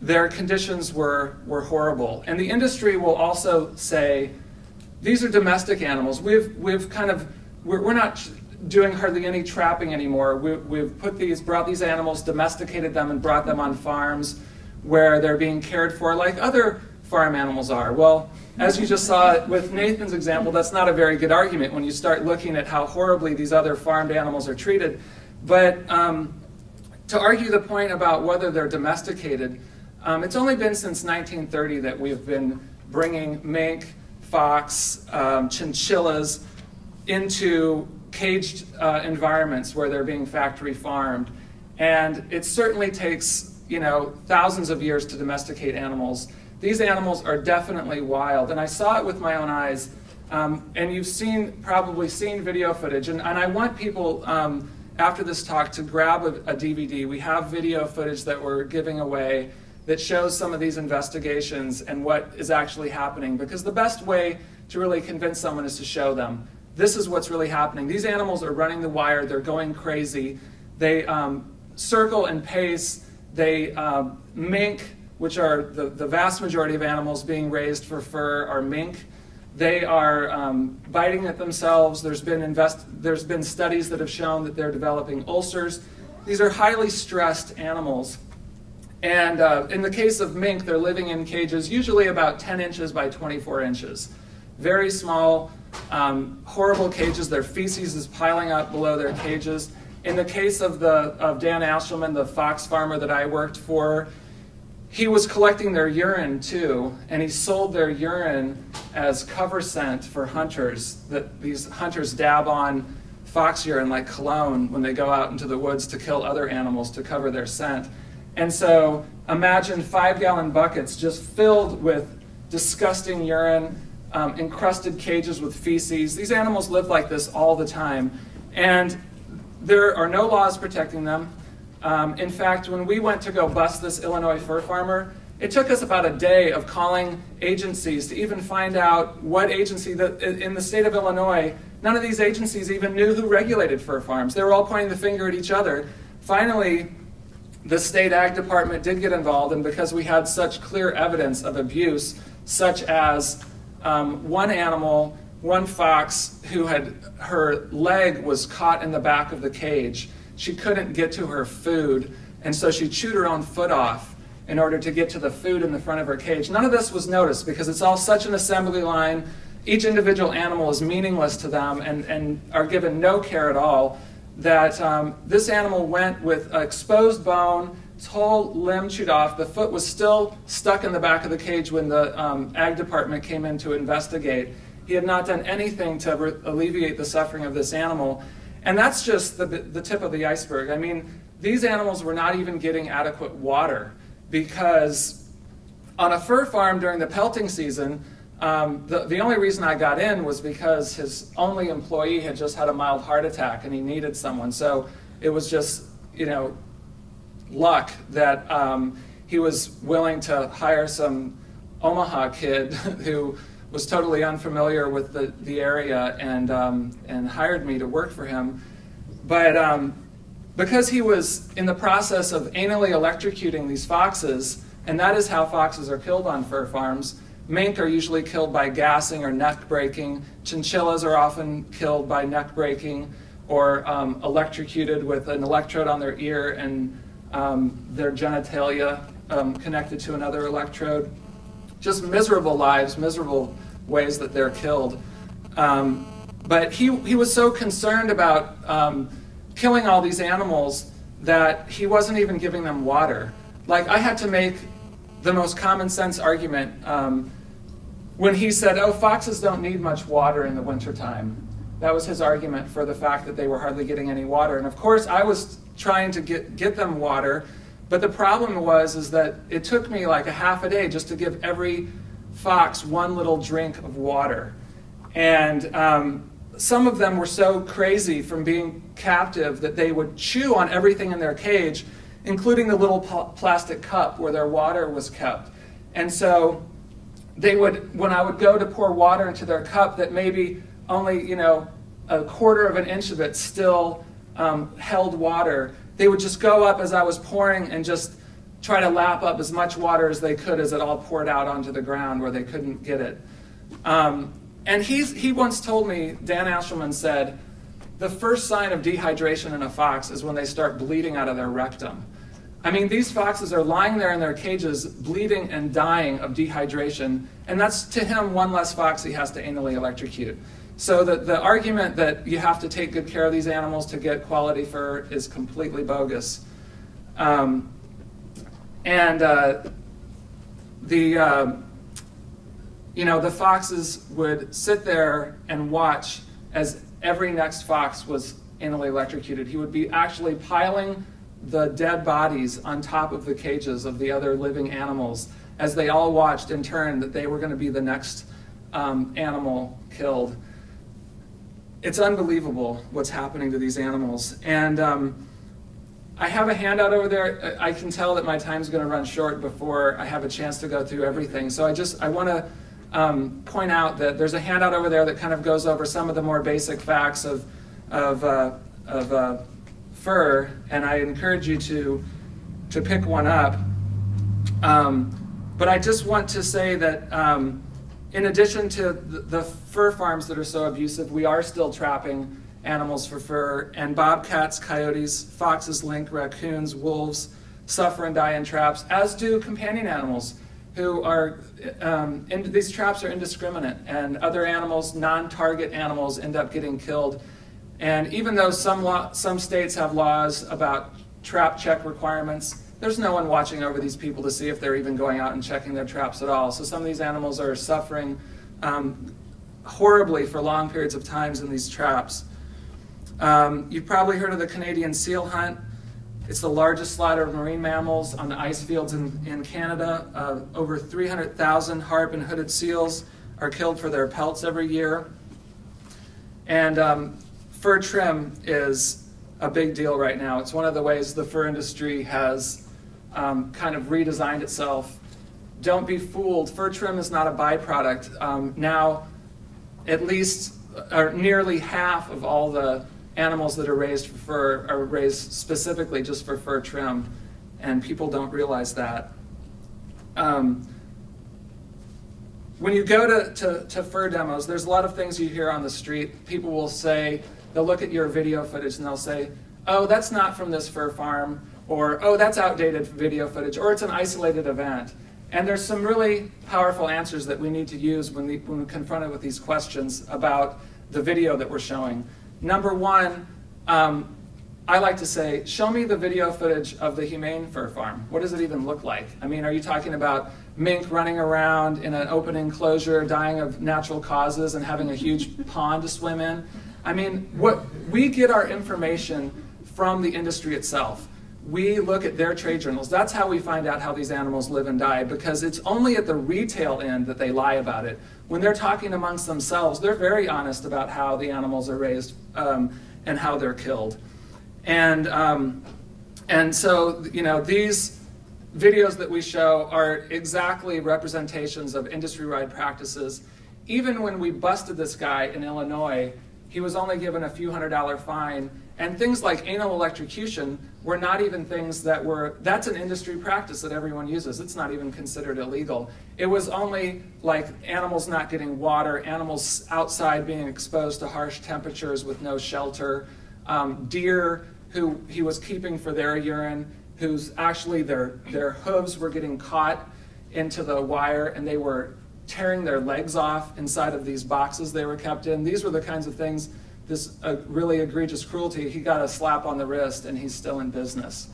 their conditions were, were horrible. And the industry will also say, these are domestic animals. We've, we've kind of, we're, we're not doing hardly any trapping anymore. We, we've put these, brought these animals, domesticated them, and brought them on farms where they're being cared for like other farm animals are. Well, as you just saw with Nathan's example, that's not a very good argument when you start looking at how horribly these other farmed animals are treated. But um, to argue the point about whether they're domesticated, um, it's only been since 1930 that we've been bringing mink, fox, um, chinchillas into caged uh, environments where they're being factory farmed. And it certainly takes, you know, thousands of years to domesticate animals. These animals are definitely wild, and I saw it with my own eyes. Um, and you've seen, probably seen video footage, and, and I want people um, after this talk to grab a, a DVD. We have video footage that we're giving away that shows some of these investigations and what is actually happening, because the best way to really convince someone is to show them this is what's really happening. These animals are running the wire, they're going crazy. They um, circle and pace, they uh, mink, which are the, the vast majority of animals being raised for fur, are mink. They are um, biting at themselves. There's been, invest- there's been studies that have shown that they're developing ulcers. These are highly stressed animals. And uh, in the case of mink, they're living in cages usually about 10 inches by 24 inches. Very small, um, horrible cages. Their feces is piling up below their cages. In the case of, the, of Dan Ashelman, the fox farmer that I worked for, he was collecting their urine too, and he sold their urine as cover scent for hunters. That these hunters dab on fox urine like cologne when they go out into the woods to kill other animals to cover their scent. And so imagine five gallon buckets just filled with disgusting urine um, encrusted cages with feces. These animals live like this all the time. And there are no laws protecting them. Um, in fact, when we went to go bust this Illinois fur farmer, it took us about a day of calling agencies to even find out what agency that in the state of Illinois, none of these agencies even knew who regulated fur farms. They were all pointing the finger at each other. Finally, the state ag department did get involved, and because we had such clear evidence of abuse, such as um, one animal, one fox who had her leg was caught in the back of the cage. She couldn't get to her food, and so she chewed her own foot off in order to get to the food in the front of her cage. None of this was noticed because it's all such an assembly line. Each individual animal is meaningless to them and, and are given no care at all. That um, this animal went with exposed bone, his whole limb chewed off. The foot was still stuck in the back of the cage when the um, ag department came in to investigate. He had not done anything to alleviate the suffering of this animal. And that's just the, the tip of the iceberg. I mean, these animals were not even getting adequate water because on a fur farm during the pelting season, um, the, the only reason I got in was because his only employee had just had a mild heart attack and he needed someone. So it was just, you know, luck that um, he was willing to hire some Omaha kid who was totally unfamiliar with the, the area and, um, and hired me to work for him. But um, because he was in the process of anally electrocuting these foxes, and that is how foxes are killed on fur farms, mink are usually killed by gassing or neck breaking. Chinchillas are often killed by neck breaking or um, electrocuted with an electrode on their ear and um, their genitalia um, connected to another electrode. Just miserable lives, miserable ways that they're killed. Um, but he, he was so concerned about um, killing all these animals that he wasn't even giving them water. Like, I had to make the most common sense argument um, when he said, Oh, foxes don't need much water in the wintertime. That was his argument for the fact that they were hardly getting any water. And of course, I was trying to get, get them water. But the problem was is that it took me like a half a day just to give every fox one little drink of water. And um, some of them were so crazy from being captive that they would chew on everything in their cage, including the little plastic cup where their water was kept. And so they would, when I would go to pour water into their cup, that maybe only, you know, a quarter of an inch of it still um, held water, they would just go up as I was pouring and just try to lap up as much water as they could as it all poured out onto the ground where they couldn't get it. Um, and he's, he once told me, Dan Ashelman said, the first sign of dehydration in a fox is when they start bleeding out of their rectum. I mean, these foxes are lying there in their cages, bleeding and dying of dehydration, and that's to him one less fox he has to anally electrocute. So the, the argument that you have to take good care of these animals to get quality fur is completely bogus. Um, and uh, the, uh, you know, the foxes would sit there and watch as every next fox was anally electrocuted. He would be actually piling the dead bodies on top of the cages of the other living animals as they all watched in turn that they were going to be the next um, animal killed. It's unbelievable what's happening to these animals. And um, I have a handout over there. I can tell that my time's going to run short before I have a chance to go through everything. So I just I want to um, point out that there's a handout over there that kind of goes over some of the more basic facts of of, uh, of uh, fur, and I encourage you to to pick one up. Um, but I just want to say that um, in addition to the, the fur farms that are so abusive, we are still trapping animals for fur, and bobcats, coyotes, foxes, lynx, raccoons, wolves suffer and die in traps, as do companion animals who are, um, in, these traps are indiscriminate, and other animals, non-target animals, end up getting killed. And even though some, law, some states have laws about trap check requirements, there's no one watching over these people to see if they're even going out and checking their traps at all. So some of these animals are suffering um, horribly for long periods of times in these traps. Um, you've probably heard of the Canadian seal hunt. It's the largest slaughter of marine mammals on the ice fields in, in Canada. Uh, over 300,000 harp and hooded seals are killed for their pelts every year. And um, fur trim is a big deal right now. It's one of the ways the fur industry has um, kind of redesigned itself. Don't be fooled, fur trim is not a byproduct. Um, now, at least, or nearly half of all the animals that are raised for fur are raised specifically just for fur trim, and people don't realize that. Um, when you go to, to, to, fur demos, there's a lot of things you hear on the street. People will say, they'll look at your video footage and they'll say, oh, that's not from this fur farm, or oh, that's outdated video footage, or it's an isolated event. And there's some really powerful answers that we need to use when, the, when we're confronted with these questions about the video that we're showing. Number one, um, I like to say, show me the video footage of the humane fur farm. What does it even look like? I mean, are you talking about mink running around in an open enclosure, dying of natural causes, and having a huge pond to swim in? I mean, what we get our information from the industry itself. We look at their trade journals. That's how we find out how these animals live and die because it's only at the retail end that they lie about it when they're talking amongst themselves, they're very honest about how the animals are raised um, and how they're killed. And, um, and so, you know, these videos that we show are exactly representations of industry-wide practices. Even when we busted this guy in Illinois, he was only given a few hundred dollar fine and things like anal electrocution were not even things that were, that's an industry practice that everyone uses. It's not even considered illegal. It was only like animals not getting water, animals outside being exposed to harsh temperatures with no shelter, um, deer who he was keeping for their urine, whose actually their, their hooves were getting caught into the wire and they were tearing their legs off inside of these boxes they were kept in. These were the kinds of things this uh, really egregious cruelty, he got a slap on the wrist and he's still in business.